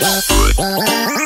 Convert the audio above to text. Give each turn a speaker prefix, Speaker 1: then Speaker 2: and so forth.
Speaker 1: Música